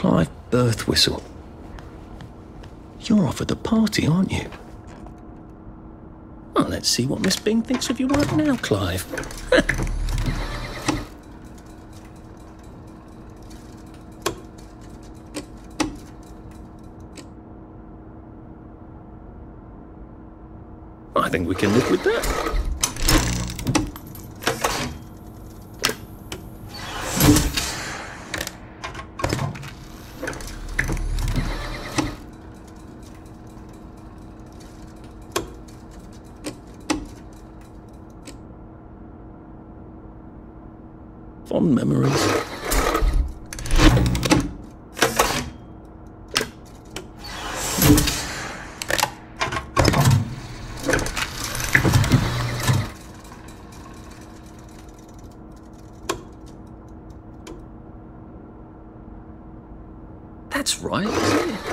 Clive Birthwhistle. You're off at the party, aren't you? Well, let's see what Miss Bing thinks of your work now, Clive. I think we can live with that. Fond memories. That's right?